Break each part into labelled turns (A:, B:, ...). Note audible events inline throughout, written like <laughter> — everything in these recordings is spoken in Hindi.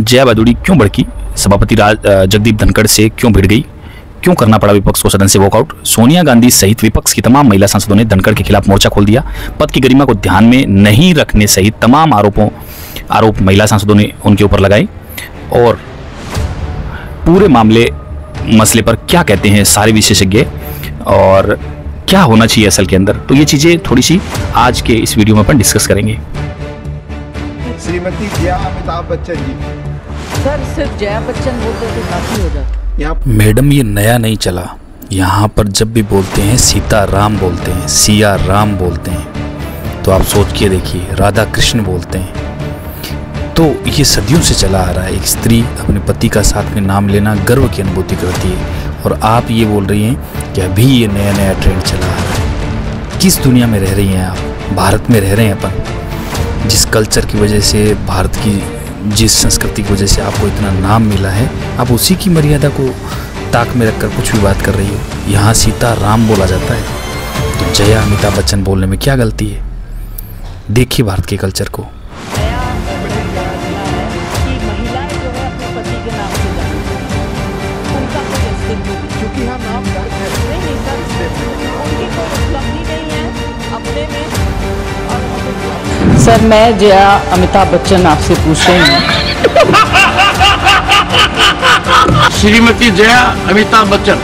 A: जया बहादुरी क्यों भड़की? सभापति राज जगदीप धनखड़ से क्यों भिड़ गई? क्यों करना पड़ा विपक्ष को सदन से वॉकआउट सोनिया गांधी सहित विपक्ष की तमाम महिला सांसदों ने धनखड़ के खिलाफ मोर्चा खोल दिया। पद की गरिमा को ध्यान में नहीं रखने सहित तमाम आरोपों, आरोप महिला सांसदों ने उनके ऊपर लगाए। और पूरे मामले, मसले पर क्या कहते हैं सारे विशेषज्ञ? और क्या होना चाहिए असल के अंदर? तो ये चीज़ें थोड़ी सी आज के इस वीडियो में अपन डिस्कस करेंगे।
B: श्रीमती जया अमिताभ बच्चन जी।
C: सर सिर्फ़ जया बच्चन बोलते तो काफ़ी हो जाता।
A: मैडम ये नया नहीं चला। यहाँ पर जब भी बोलते हैं सीता राम बोलते हैं सिया राम बोलते हैं। तो आप सोच के देखिए राधा कृष्ण बोलते हैं। तो ये सदियों से चला आ रहा है। एक स्त्री अपने पति का साथ में नाम लेना गर्व की अनुभूति करती है। और आप ये बोल रही हैं कि अभी ये नया नया ट्रेंड चला आ रहा है। किस दुनिया में रह रही हैं आप? भारत में रह रहे हैं अपन। जिस कल्चर की वजह से भारत की जिस संस्कृति की वजह से आपको इतना नाम मिला है, आप उसी की मर्यादा को ताक में रखकर कुछ भी बात कर रही हो। यहाँ सीता राम बोला जाता है। तो जया अमिताभ बच्चन बोलने में क्या गलती है? देखिए भारत के कल्चर को।
C: सर मैं जया अमिताभ बच्चन आपसे पूछ रही हूँ।
D: श्रीमती जया अमिताभ बच्चन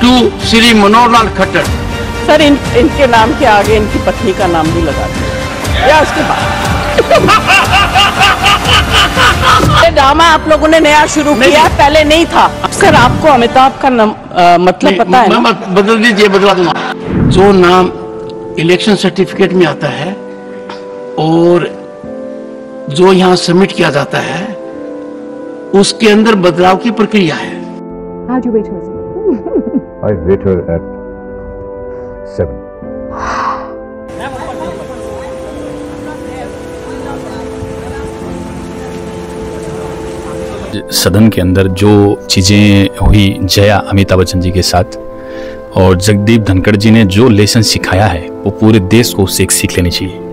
D: टू श्री मनोहर लाल खट्टर।
C: सर इन, इनके नाम के आगे इनकी पत्नी का नाम भी लगा या उसके बाद। ड्रामा आप लोगों ने नया शुरू किया पहले नहीं था। सर आपको अमिताभ का नम, अ, मतलब पता है
D: बदल दीजिए बदला दूँगा। जो नाम इलेक्शन सर्टिफिकेट में आता है और जो यहाँ सबमिट किया जाता है उसके अंदर बदलाव की प्रक्रिया है
E: How'd you wait her? <laughs>
F: I wait her at seven.
A: सदन के अंदर जो चीज़ें हुई जया अमिताभ बच्चन जी के साथ और जगदीप धनखड़ जी ने जो लेसन सिखाया है वो पूरे देश को उससे एक सीख लेनी चाहिए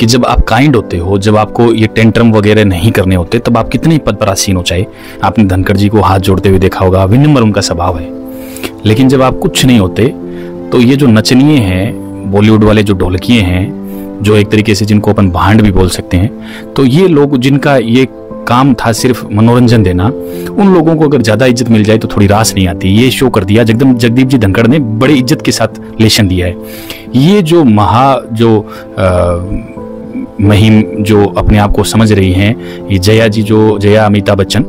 A: कि जब आप काइंड होते हो, जब आपको ये टेंट्रम वगैरह नहीं करने होते, तब आप कितने पद पर आसीन हो चाहे। आपने धनखड़ जी को हाथ जोड़ते हुए देखा होगा विनम्र उनका स्वभाव है। लेकिन जब आप कुछ नहीं होते तो ये जो नचनीय हैं बॉलीवुड वाले जो ढोलकिए हैं, जो एक तरीके से जिनको अपन भांड भी बोल सकते हैं तो ये लोग जिनका ये काम था सिर्फ़ मनोरंजन देना, उन लोगों को अगर ज़्यादा इज़्ज़त मिल जाए तो थोड़ी रास नहीं आती। ये शो कर दिया, जगदम जगदीप जी धनखड़ ने बड़े इज़्ज़त के साथ लेशन दिया है। ये जो महा जो महिम जो अपने आप को समझ रही हैं, ये जया जी जो, जया अमिताभ बच्चन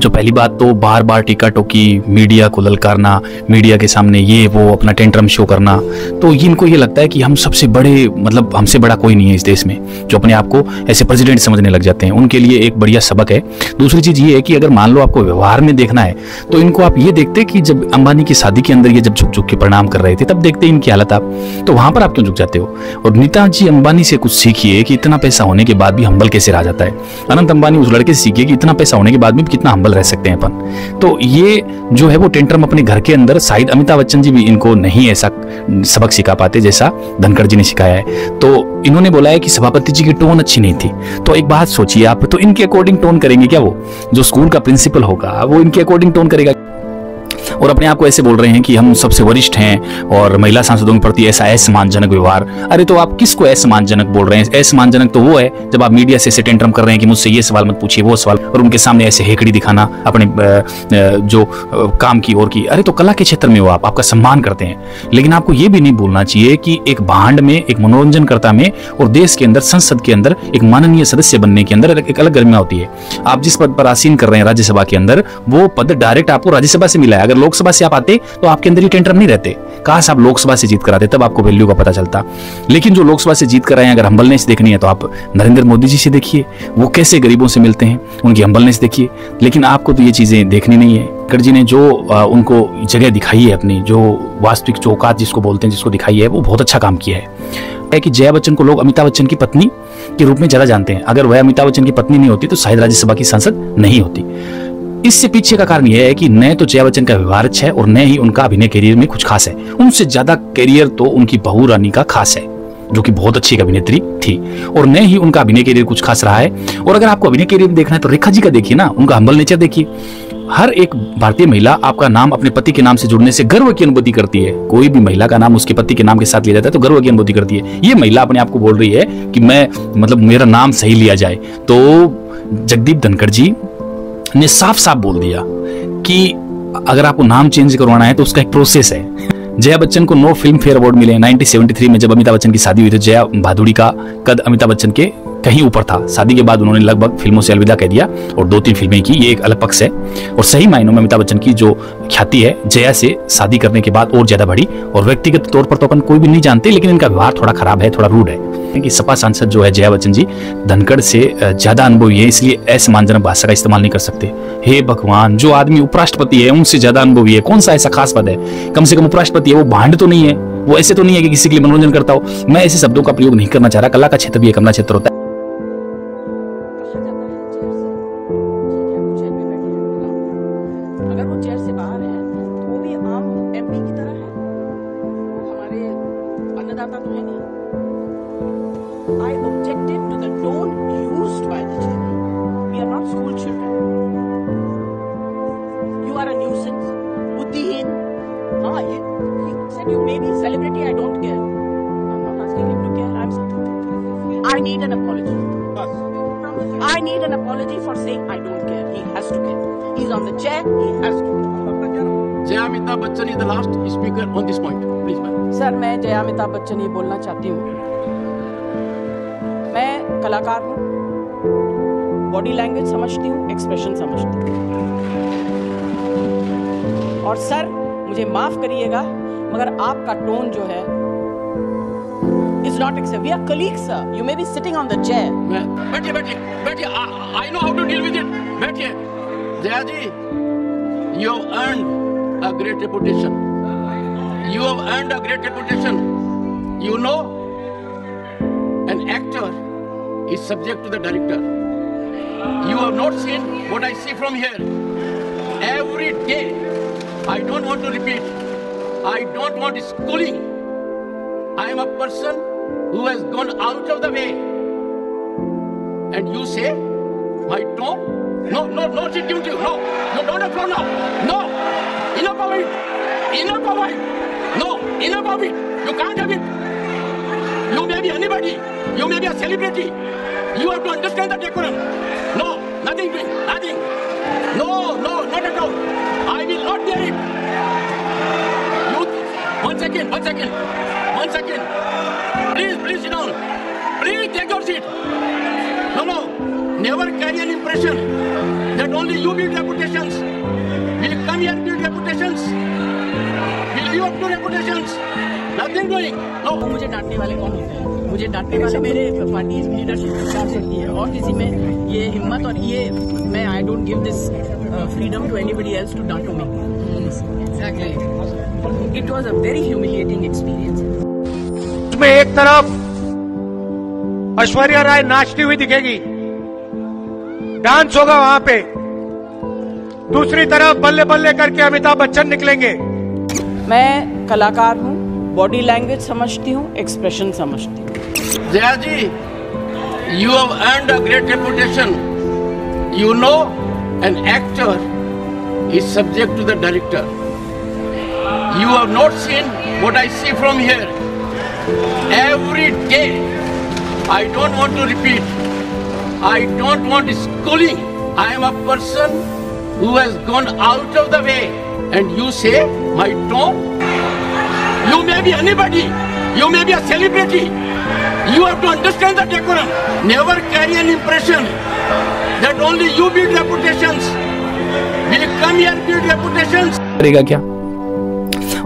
A: जो पहली बात तो बार बार टीका टोकी मीडिया को ललकारना, मीडिया के सामने ये, वो, अपना टेंट्रम शो करना तो इनको ये लगता है कि हम सबसे बड़े मतलब हमसे बड़ा कोई नहीं है इस देश में, जो अपने आप को ऐसे प्रेसिडेंट समझने लग जाते हैं। उनके लिए एक बढ़िया सबक है। दूसरी चीज़ ये है कि अगर मान लो आपको व्यवहार में देखना है तो इनको आप ये देखते कि जब अंबानी की शादी के अंदर ये जब झुक झुक के प्रणाम कर रहे थे, तब देखते इनकी हालत आप तो वहाँ पर आप क्यों झुक जाते हो? और नीता जी अंबानी से कुछ सीखिए कि इतना पैसा होने के बाद भी हम्बल कैसे रहा जाता है? अनंत अंबानी उस लड़के से सीखिए कि इतना पैसा होने के बाद भी कितना हम्बल रह सकते हैं अपन। तो ये जो है वो टेंट्रम अपने घर के अंदर, शायद अमिताभ बच्चन जी भी इनको नहीं ऐसा सबक सिखा पाते जैसा धनखड़ जी ने सिखाया है। तो इन्होंने बोला है कि सभापति जी की टोन अच्छी नहीं थी। तो एक बात सोचिए आप तो इनके अकॉर्डिंग टोन करेंगे क्या वो? जो स्कूल का प्रिंसिपल होगा, वो इनके अकॉर्डिंग टोन करेगा। और अपने आप को ऐसे बोल रहे हैं कि हम सबसे वरिष्ठ हैं और महिला सांसदों के प्रति ऐसा असमानजनक व्यवहार। अरे तो आप किसको असमानजनक बोल रहे हैं? असम्मानजनक तो वो है जब आप मीडिया से ऐसे कर रहे हैं कि मुझसे ये सवाल मत पूछिए, वो सवाल और उनके सामने ऐसे हेकड़ी दिखाना अपने जो काम की ओर की। अरे तो कला के क्षेत्र में हो आप, आपका सम्मान करते हैं। लेकिन आपको ये भी नहीं बोलना चाहिए कि एक भांड में, एक मनोरंजनकर्ता में और देश के अंदर, संसद के अंदर एक माननीय सदस्य बनने के अंदर एक अलग गरिमा होती है। आप जिस पद पर आसीन कर रहे हैं राज्यसभा के अंदर, वो पद डायरेक्ट आपको राज्यसभा से मिला है। अगर लोकसभा से आप आते तो आपके अंदर ये टेंट्रम नहीं रहते। काश आप लोकसभा से जीत कर आते तब आपको वैल्यू का पता चलता। लेकिन जो लोकसभा से जीत कर आए हैं, अगर हम्बलनेस देखनी है तो आप नरेंद्र मोदी जी से देखिए। वो कैसे गरीबों से मिलते हैं उनकी हम्बलनेस देखिए। लेकिन आपको तो ये चीज़ें देखनी नहीं है। गढ़ जी ने जो उनको जगह दिखाई है अपनी जो वास्तविक चौकात जिसको बोलते हैं जिसको दिखाई है वो बहुत अच्छा काम किया है। है कि जया बच्चन को लोग अमिताभ बच्चन की पत्नी के रूप में ज़्यादा जानते हैं। अगर वह अमिताभ बच्चन की पत्नी नहीं होती तो शायद राज्यसभा की सांसद नहीं होती। इससे पीछे का कारण यह है कि न तो जया बच्चन का व्यवहार अच्छा है और न ही उनका अभिनय करियर में कुछ खास है। उनसे ज़्यादा करियर तो उनकी बहू रानी का खास है, जो कि बहुत अच्छी अभिनेत्री थी। और न ही उनका अभिनय करियर कुछ खास रहा है। और अगर आपको अभिनय करियर देखना है तो रेखा जी का देखिए ना, उनका हम्बल नेचर देखिए। हर एक भारतीय महिला आपका नाम अपने पति के नाम से जुड़ने से गर्व की अनुभूति करती है। कोई भी महिला का नाम उसके पति के नाम के साथ लिया जाता है तो गर्व की अनुभूति करती है। ये महिला अपने आप को बोल रही है कि मैं मतलब मेरा नाम सही लिया जाए। तो जगदीप धनखड़ जी ने साफ़ साफ़ बोल दिया कि अगर आपको नाम चेंज करवाना है तो उसका एक प्रोसेस है। जया बच्चन को नो फ़िल्म फेयर अवार्ड मिले 1973 में जब अमिताभ बच्चन की शादी हुई थी जया भादुड़ी का कद अमिताभ बच्चन के कहीं ऊपर था। शादी के बाद उन्होंने लगभग फ़िल्मों से अलविदा कह दिया और दो तीन फ़िल्में की, ये एक अलग पक्ष है। और सही मायनों में अमिताभ बच्चन की जो ख्याति है, जया से शादी करने के बाद और ज़्यादा बढ़ी और व्यक्तिगत तौर पर तो अपन कोई भी नहीं जानते, लेकिन इनका व्यवहार थोड़ा खराब है, थोड़ा रूड है। कि सपा सांसद जो है जया बच्चन जी, धनखड़ से ज़्यादा अनुभवी है, इसलिए असमानजनक भाषा का इस्तेमाल नहीं कर सकते। हे भगवान, जो आदमी उपराष्ट्रपति है, उनसे ज़्यादा अनुभवी है, कौन सा ऐसा खास पद है? कम से कम उपराष्ट्रपति है, वो भांड तो नहीं है, वो ऐसे तो नहीं है कि किसी के लिए मनोरंजन करता हो। मैं ऐसे शब्दों का प्रयोग नहीं करना चाह रहा, कला का क्षेत्र भी एक अपना क्षेत्र होता है।
C: बाहर है तो वो भी आम एमपी की तरह है वो हमारे अन्नदाता तो है नहीं I objected to the tone used by the chair we are not school children you are a nuisance बुद्धिहीन हाँ ये he said you may be celebrity I don't care I'm not asking him to care I'm I need an apology I need an apology for saying I don't care. He has to care. He's on the chair. He has to.
D: Amitabh Bachchan is the last speaker on this point. Please, ma'am.
C: Sir मैं जया अमिताभ बच्चन ये बोलना चाहती हूँ। मैं कलाकार हूँ। बॉडी लैंग्वेज समझती हूँ एक्सप्रेशन समझती हूँ। और सर मुझे माफ़ करिएगा मगर आपका टोन जो है is not accept we are colleague sir you may be sitting on the chair
D: मैं बैठिए बैठिए बैठिए। I know how to deal with it बैठिए। Jaya ji you have a great reputation. You have earned a great reputation. You know, an actor is subject to the director. You have not seen what I see from here. Every day, I don't want to repeat, I don't want schooling. I am a person who has gone out of the way. And you say, my tone? No, no, no, no, no, no, no, no, no, no, no enough of it enough of it no enough of it you can't have it. You may be anybody. You may be a celebrity. You have to understand the decorum no nothing doing nothing. No no not at all. I will not bear it. You one second one second. One second. Please please sit down. Please take your seat. No, no. Never carry an impression that only you build reputations. Come here build reputations. We'll live up to reputations. Nothing doing. No.
C: वो मुझे डांटने वाले कौन होते हैं मुझे डांटने वाले मेरे पार्टी लीडरशिप विचार सकती है और किसी में ये हिम्मत और ये मैं I don't give this freedom to anybody else to डांटो me exactly it was a very humiliating experience
E: में एक तरफ़ ऐश्वर्या राय नाचती हुई दिखेगी डांस होगा वहाँ पे दूसरी तरफ़ बल्ले बल्ले करके अमिताभ बच्चन निकलेंगे।
C: मैं कलाकार हूँ बॉडी लैंग्वेज समझती हूँ एक्सप्रेशन समझती हूँ।
D: Jaya ji you have earned a great reputation you know an actor is subject to the director you have not seen what I see from here every day I don't want to repeat I don't want schooling I am a person who has gone out of the way. And you say, my tone? You may be anybody. You may be a celebrity. You have to understand the decorum. Never carry an impression that only you build reputations. We come here build reputations.
A: करेगा क्या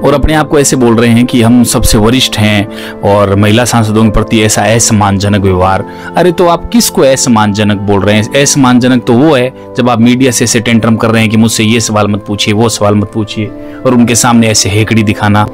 A: और अपने आप को ऐसे बोल रहे हैं कि हम सबसे वरिष्ठ हैं और महिला सांसदों के प्रति ऐसा असम्मानजनक व्यवहार। अरे तो आप किस किसको असम्मानजनक बोल रहे हैं? असम्मानजनक तो वो है, जब आप मीडिया से ऐसे टेंट्रम कर रहे हैं कि मुझसे ये सवाल मत पूछिए, वो सवाल मत पूछिए और उनके सामने ऐसे हेकड़ी दिखाना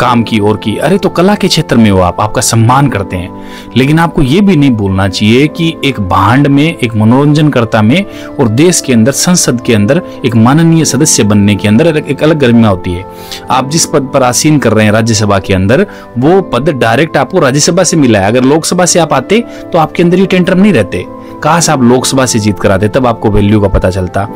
A: काम की और की। अरे तो कला के क्षेत्र में हो आप, आपका सम्मान करते हैं। लेकिन आपको ये भी नहीं बोलना चाहिए कि एक भांड में, एक मनोरंजनकर्ता में और देश के अंदर, संसद के अंदर एक माननीय सदस्य बनने के अंदर एक अलग गर्मिया होती है। आप जिस पद पर आसीन कर रहे हैं राज्यसभा के अंदर, वो पद डायरेक्ट आपको राज्यसभा से मिला है। अगर लोकसभा से आप आते तो आपके अंदर ये टेंटरम नहीं रहते। काश आप लोकसभा से जीत कर आते तब आपको वैल्यू का पता चलता।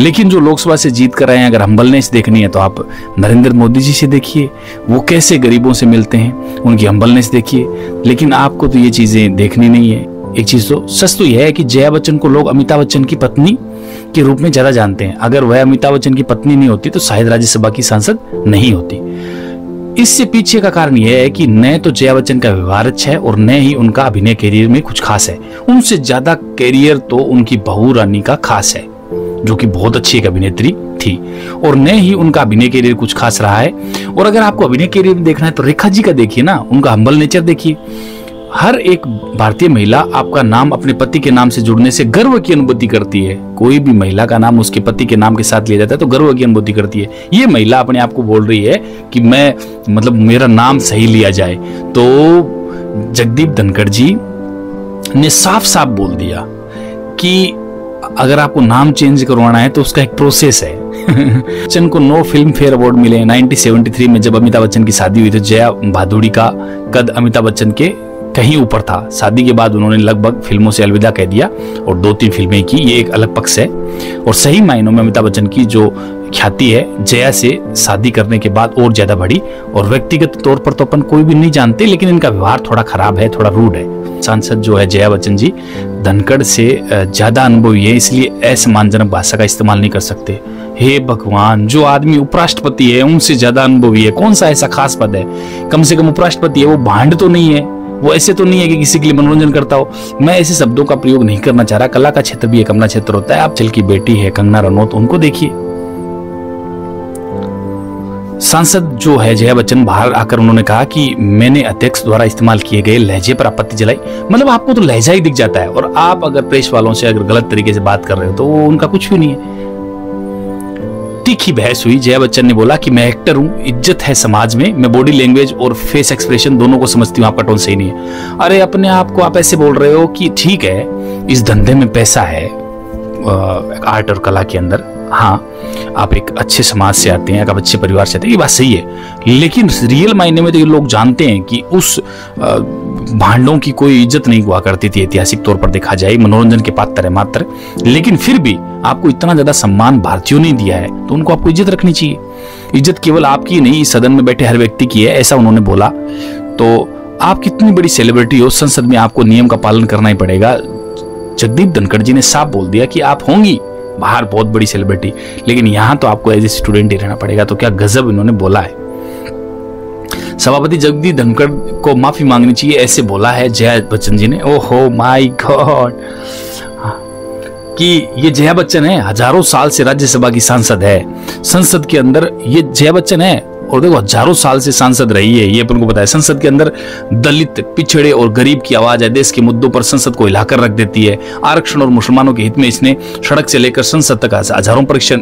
A: लेकिन जो लोकसभा से जीत कर आए हैं, अगर हम्बलनेस देखनी है तो आप नरेंद्र मोदी जी से देखिए। वो कैसे गरीबों से मिलते हैं, उनकी हम्बलनेस देखिए। लेकिन आपको तो ये चीज़ें देखनी नहीं है। एक चीज़ तो सच तो यह है कि जया बच्चन को लोग अमिताभ बच्चन की पत्नी के रूप में ज़्यादा जानते हैं। अगर वह अमिताभ बच्चन की पत्नी नहीं होती तो शायद राज्यसभा की सांसद नहीं होती। इससे पीछे का कारण यह है कि न तो जया बच्चन का व्यवहार अच्छा है और न ही उनका अभिनय करियर में कुछ खास है। उनसे ज़्यादा करियर तो उनकी बहू रानी का खास है, जो कि बहुत अच्छी एक अभिनेत्री थी। और न ही उनका अभिनय करियर कुछ खास रहा है। और अगर आपको अभिनय करियर देखना है तो रेखा जी का देखिए ना, उनका हम्बल नेचर देखिए। हर एक भारतीय महिला आपका नाम अपने पति के नाम से जुड़ने से गर्व की अनुभूति करती है। कोई भी महिला का नाम उसके पति के नाम के साथ लिया जाता है तो गर्व की अनुभूति करती है। ये महिला अपने आप को बोल रही है कि मैं मतलब मेरा नाम सही लिया जाए। तो जगदीप धनखड़ जी ने साफ़ साफ़ बोल दिया कि अगर आपको नाम चेंज करवाना है तो उसका एक प्रोसेस है। <laughs> बच्चन को नो फ़िल्म फेयर अवार्ड मिले 1973 में जब अमिताभ बच्चन की शादी हुई तो जया भादुड़ी का कद अमिताभ बच्चन के कहीं ऊपर था। शादी के बाद उन्होंने लगभग फ़िल्मों से अलविदा कह दिया और दो तीन फ़िल्में की, ये एक अलग पक्ष है। और सही मायनों में अमिताभ बच्चन की जो ख्याति है, जया से शादी करने के बाद और ज़्यादा बढ़ी। और व्यक्तिगत तौर पर तो अपन कोई भी नहीं जानते, लेकिन इनका व्यवहार थोड़ा खराब है, थोड़ा रूड है। सांसद जो है जया बच्चन जी, धनखड़ से ज़्यादा अनुभवी है, इसलिए असम्मानजनक भाषा का इस्तेमाल नहीं कर सकते। हे भगवान, जो आदमी उपराष्ट्रपति है, उनसे ज़्यादा अनुभवी है, कौन सा ऐसा खास पद है? कम से कम उपराष्ट्रपति है, वो भांड तो नहीं है। वो ऐसे तो नहीं है कि किसी के लिए मनोरंजन करता हो। मैं ऐसे शब्दों का प्रयोग नहीं करना चाह रहा। कला का क्षेत्र भी एक अपना क्षेत्र होता है। आप चल की बेटी है, कंगना रनौत, उनको देखिए। सांसद जो है, जया बच्चन, बाहर आकर उन्होंने कहा कि मैंने अध्यक्ष द्वारा इस्तेमाल किए गए लहजे पर आपत्ति जलाई। मतलब आपको तो लहजा ही दिख जाता है। और आप अगर प्रेस वालों से अगर गलत तरीके से बात कर रहे हो तो वो उनका कुछ भी नहीं है। तीखी बहस हुई। जया बच्चन ने बोला कि मैं एक्टर हूँ, इज़्ज़त है समाज में, मैं बॉडी लैंग्वेज और फेस एक्सप्रेशन दोनों को समझती हूँ आपका टोन सही नहीं है। अरे, अपने आप को आप ऐसे बोल रहे हो कि ठीक है, इस धंधे में पैसा है आर्ट और कला के अंदर। हाँ आप एक अच्छे समाज से आते हैं, आप अच्छे परिवार से आते हैं, ये बात सही है। लेकिन रियल मायने में तो ये लोग जानते हैं कि उस भांडों की कोई इज़्ज़त नहीं हुआ करती थी, ऐतिहासिक तौर पर देखा जाए, मनोरंजन के पात्र है मात्र। लेकिन फिर भी आपको इतना ज़्यादा सम्मान भारतीयों ने दिया है तो उनको आपको इज़्ज़त रखनी चाहिए। इज़्ज़त केवल आपकी नहीं सदन में बैठे हर व्यक्ति की है, ऐसा उन्होंने बोला। तो आप कितनी बड़ी सेलिब्रिटी हो, संसद में आपको नियम का पालन करना ही पड़ेगा। जगदीप धनखड़ जी ने साफ़ बोल दिया कि आप होंगी, बाहर बहुत बड़ी सेलिब्रिटी लेकिन यहाँ तो आपको एज ए स्टूडेंट ही रहना पड़ेगा तो क्या गजब इन्होंने बोला है। सभापति जगदीप धनखड़ को माफ़ी मांगनी चाहिए, ऐसे बोला है जया बच्चन जी ने। ओहो माय गॉड कि ये जया बच्चन है, हज़ारों साल से राज्यसभा की सांसद है। संसद के अंदर ये जया बच्चन है और देखो, हज़ारों साल से सांसद रही है। ये अपन को है, संसद के अंदर दलित, पिछड़े और गरीब की आवाज़ है। देश के मुद्दों पर संसद को हिलाकर रख देती है। आरक्षण और मुसलमानों के हित में इसने सड़क से लेकर संसद तक हज़ारों परीक्षण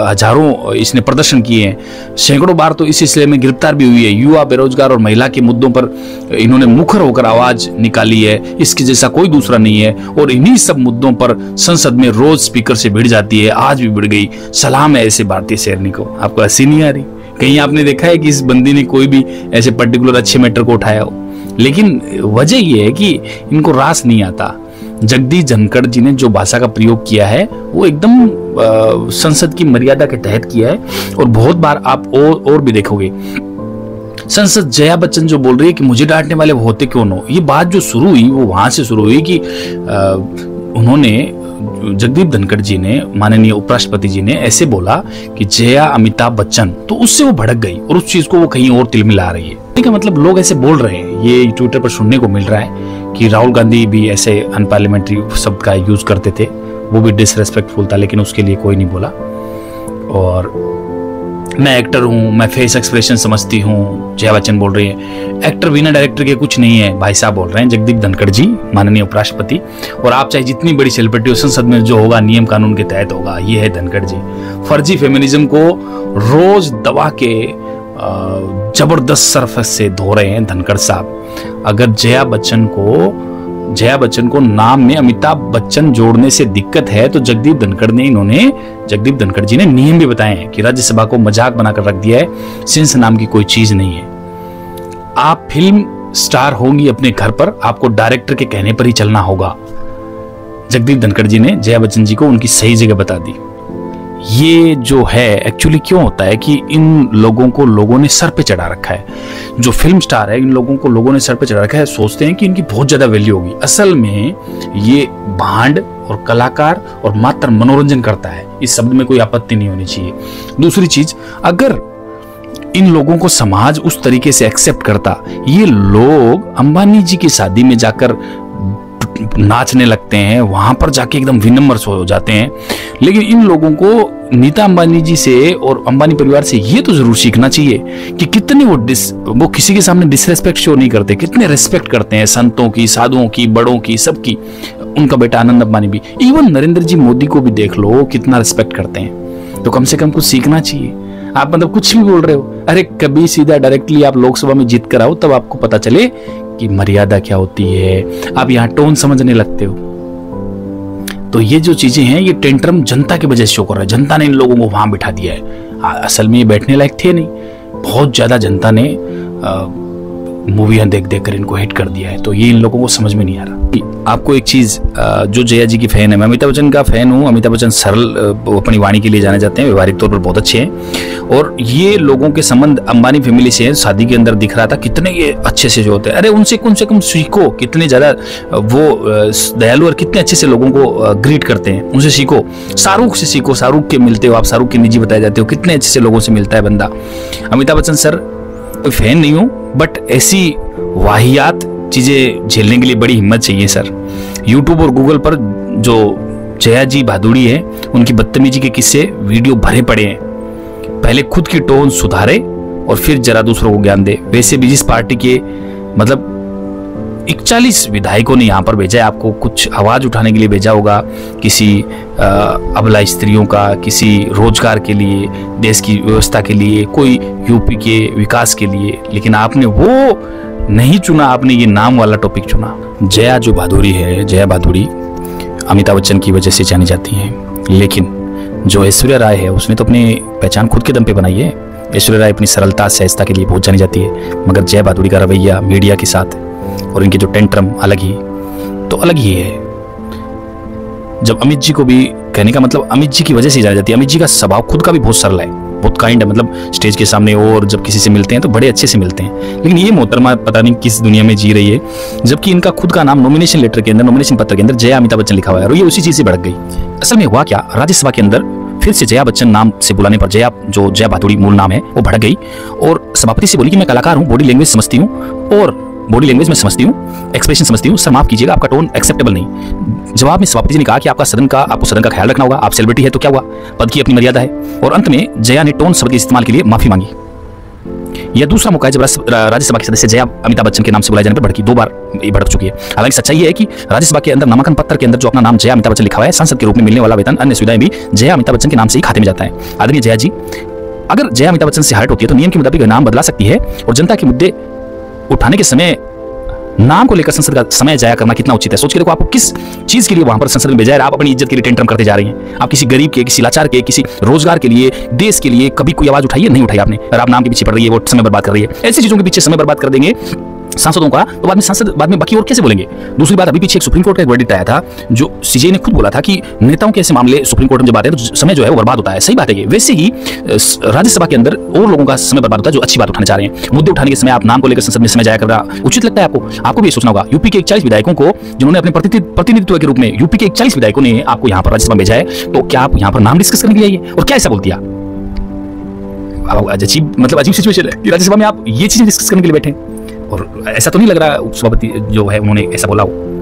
A: हज़ारों इसने प्रदर्शन किए हैं। सैकड़ों बार तो इस सिलसिले में गिरफ़्तार भी हुई है। युवा, बेरोजगार और महिला के मुद्दों पर इन्होंने मुखर होकर आवाज़ निकाली है। इसके जैसा कोई दूसरा नहीं है और इन्हीं सब मुद्दों पर संसद में रोज स्पीकर से भिड़ जाती है। आज भी भिड़ गई। सलाम है ऐसे भारतीय शेरनी को आपको हँसी नहीं आ रही? कहीं आपने देखा है कि इस बंदी ने कोई भी ऐसे पर्टिकुलर अच्छे मैटर को उठाया हो? लेकिन वजह यह है कि इनको रास नहीं आता। जगदीश धनखड़ जी ने जो भाषा का प्रयोग किया है वो एकदम संसद की मर्यादा के तहत किया है और बहुत बार आप और, और भी देखोगे। संसद जया बच्चन जो बोल रही है कि मुझे डांटने वाले होते क्यों नो ये बात जो शुरू हुई वो वहाँ से शुरू हुई कि आ, उन्होंने जगदीप धनखड़ जी ने, माननीय उपराष्ट्रपति जी ने ऐसे बोला कि जया अमिताभ बच्चन तो उससे वो भड़क गई और उस चीज़ को वो कहीं और तिलमिला रही है। ठीक है मतलब लोग ऐसे बोल रहे हैं, ये ट्विटर पर सुनने को मिल रहा है कि राहुल गांधी भी ऐसे अनपार्लियामेंट्री शब्द का यूज़ करते थे, वो भी डिसरेस्पेक्टफुल था, लेकिन उसके लिए कोई नहीं बोला। और मैं एक्टर हूँ, मैं फेस एक्सप्रेशन समझती हूँ, जया बच्चन बोल रही है। एक्टर बिना डायरेक्टर के कुछ नहीं है, भाई साहब बोल रहे हैं, जगदीप धनखड़ जी, माननीय उपराष्ट्रपति। और आप चाहे जितनी बड़ी सेलिब्रिटी हो, संसद में जो होगा, नियम कानून के तहत होगा, ये है धनखड़ जी। फर्जी फेमिनिज्म को रोज दबा के ज़बरदस्त सरफस से धो रहे हैं धनखड़ साहब। अगर जया बच्चन को जया बच्चन को नाम में अमिताभ बच्चन जोड़ने से दिक्कत है तो जगदीप धनखड़ ने इन्होंने, जगदीप धनखड़ जी ने नियम भी बताए हैं कि राज्यसभा को मज़ाक बनाकर रख दिया है, सिंस नाम की कोई चीज़ नहीं है। आप फ़िल्म स्टार होंगी अपने घर पर, आपको डायरेक्टर के कहने पर ही चलना होगा। जगदीप धनखड़ जी ने जया बच्चन जी को उनकी सही जगह बता दी। ये जो है एक्चुअली क्यों होता है कि इन लोगों को लोगों ने सर पे चढ़ा रखा है? जो फ़िल्म स्टार है, इन लोगों को लोगों ने सर पे चढ़ा रखा है, सोचते हैं कि इनकी बहुत ज़्यादा वैल्यू होगी। असल में ये भांड और कलाकार और मात्र मनोरंजन करता है। इस शब्द में कोई आपत्ति नहीं होनी चाहिए। दूसरी चीज़, अगर इन लोगों को समाज उस तरीके से एक्सेप्ट करता, ये लोग अंबानी जी की शादी में जाकर नाचने लगते हैं, वहाँ पर जाके एकदम विनम्र हो जाते हैं। लेकिन इन लोगों को नीता अंबानी जी से और अंबानी परिवार से ये तो ज़रूर सीखना चाहिए कि कितने वो डिस, वो किसी के सामने डिसरेस्पेक्ट शो नहीं करते, कितने रेस्पेक्ट करते हैं संतों की, साधुओं की, बड़ों की, सबकी, उनका बेटा आनंद अंबानी भी। इवन नरेंद्र जी मोदी को भी देख लो, कितना रिस्पेक्ट करते हैं। तो कम से कम कुछ सीखना चाहिए। आप मतलब कुछ भी बोल रहे हो। अरे, कभी सीधा डायरेक्टली आप लोकसभा में जीत कर आओ, तब आपको पता चले कि मर्यादा क्या होती है। आप यहाँ टोन समझने लगते हो। तो ये जो चीज़ें हैं, ये टेंट्रम जनता की वजह से शो कर रहा है। जनता ने इन लोगों को वहाँ बिठा दिया है। असल में ये बैठने लायक थे नहीं। बहुत ज़्यादा जनता ने मूवियाँ देख देख कर इनको हिट कर दिया है। तो ये इन लोगों को समझ में नहीं आ रहा आपको एक चीज़ जो जया जी की फ़ैन है। मैं अमिताभ बच्चन का फ़ैन हूँ। अमिताभ बच्चन सरल अपनी वाणी के लिए जाने जाते हैं। व्यवहारिक तौर पर बहुत अच्छे हैं। और ये लोगों के संबंध अंबानी फैमिली से हैं। शादी के अंदर दिख रहा था, कितने ये अच्छे से जो होते हैं। अरे, उनसे कम से कम सीखो कितने ज़्यादा वो दयालु और कितने अच्छे से लोगों को ग्रीट करते हैं। उनसे सीखो। शाहरुख से सीखो। शाहरुख के मिलते हो आप, शाहरुख के निजी बताए जाते हो। कितने अच्छे से लोगों से मिलता है बंदा। अमिताभ बच्चन सर कोई फ़ैन नहीं हूँ, बट ऐसी वाहियात चीज़ें झेलने के लिए बड़ी हिम्मत चाहिए, सर। यूट्यूब और गूगल पर जो जया जी भादुड़ी है, उनकी बदतमीजी के किस्से वीडियो भरे पड़े हैं। पहले खुद की टोन सुधारे और फिर जरा दूसरों को ज्ञान दे। वैसे भी जिस पार्टी के मतलब इकचालीस विधायकों ने यहाँ पर भेजा है, आपको कुछ आवाज़ उठाने के लिए भेजा होगा, किसी अबला स्त्रियों का, किसी रोज़गार के लिए, देश की व्यवस्था के लिए, कोई यूपी के विकास के लिए। लेकिन आपने वो नहीं चुना आपने ये नाम वाला टॉपिक चुना। जया जो बहादुरी है, जया बहादुरी अमिताभ बच्चन की वजह से जानी जाती है। लेकिन जो ऐश्वर्या राय है, उसने तो अपनी पहचान खुद के दम पे बनाई है। ऐश्वर्या राय अपनी सरलता, सहजता के लिए बहुत जानी जाती है। मगर जय बहादुरी का रवैया मीडिया के साथ और इनके जो टेंट्रम अलग ही तो अलग ही है। जब अमित जी को भी कहने का मतलब अमित जी की वजह से जानी जाती है। अमित जी का स्वभाव खुद का भी बहुत सरल है। बहुत काइंड है। मतलब स्टेज के सामने और जब किसी से मिलते हैं तो बड़े अच्छे से मिलते हैं। लेकिन ये मोहतरमा पता नहीं किस दुनिया में जी रही है, जबकि इनका खुद का नाम नॉमिनेशन लेटर के अंदर नॉमिनेशन पत्र के अंदर जया अमिताभ बच्चन लिखा हुआ है और ये उसी चीज़ से भड़क गई। असल में हुआ क्या? राज्यसभा के अंदर फिर से जया बच्चन नाम से बुलाने पर जया, जो जया भादुड़ी मूल नाम है, वो भड़क गई और सभापति से बोली कि मैं कलाकार हूँ बॉडी लैंग्वेज समझती हूँ और बॉडी लैंग्वेज में समझती हूँ एक्सप्रेशन समझती हूँ, सर माफ़ कीजिएगा, आपका टोन एक्सेप्टेबल नहीं। जवाब में सभापति जी ने कहा कि आपका सदन का, आपको सदन का ख्याल रखना होगा, आप सेलिब्रिटी है तो क्या हुआ? पद की अपनी मर्यादा है। और अंत में जया ने टोन शब्द के इस्तेमाल के लिए माफ़ी मांगी। यह दूसरा मौका है जब राज्यसभा के सदस्य जया अमिताभ बच्चन के नाम से बुलाए जाने पर भड़की, दो बार ये भड़क चुकी है। हालाँकि सच्चाई है कि राज्यसभा के अंदर नामांकन पत्र के अंदर जो अपना नाम जया अमिताभ बच्चन लिखा हुआ है, सांसद के रूप में मिलने वाला वेतन अन्य सुविधाएँ भी जया अमिताभ बच्चन के नाम से ही खाते में जाता है। आदरणीय जया जी, अगर जया अमिताभ बच्चन से हर्ट होती है तो नियम के मुताबिक नाम बदला सकती है और जनता के मुद्दे उठाने के समय, नाम को लेकर संसद का समय जाया करना कितना उचित है? सोच के देखो आपको किस चीज़ के लिए वहाँ पर संसद में भेजा है? आप अपनी इज़्ज़त के लिए टेंट्रम करते जा रहे हैं। आप किसी गरीब के, किसी लाचार के, किसी रोज़गार के लिए, देश के लिए कभी कोई आवाज़ उठाइए नहीं उठाई आपने। और आप नाम के पीछे पड़ रही है, वो समय बर्बाद कर रही है। ऐसी चीज़ों के पीछे समय बर्बाद कर देंगे सांसदों का तो बाद में सांसद, बाद में बाकी और कैसे बोलेंगे? दूसरी बात, अभी पीछे एक सुप्रीम कोर्ट का एक वर्डिक्ट आया था, जो सीजे ने खुद बोला था कि नेताओं के ऐसे मामले सुप्रीम कोर्ट में जब आते हैं तो समय जो है वो बर्बाद होता है। सही बात है ये। वैसे ही राज्यसभा के अंदर और लोगों का समय बर्बाद होता है जो अच्छी बात उठाने जा रहे हैं। मुद्दे उठाने के समय आप नाम को लेकर संसद में समय जाया करना उचित लगता है आपको? आपको भी सोचना होगा। यूपी के इकचालीस विधायकों को, जिन्होंने अपने प्रतिनिधित्व के रूप में यूपी के इकचालीस विधायकों ने आपको यहाँ पर राज्यसभा भेजा है तो क्या आप यहाँ पर नाम डिस्कस करने के लिए और क्या ऐसा बोल दिया अजीब मतलब अजीब सिचुएशन है कि राज्यसभा में आप ये चीज़ें डिस्कस करने के लिए बैठे हैं। और ऐसा तो नहीं लग रहा उपसभापति जो है उन्होंने ऐसा बोला हो।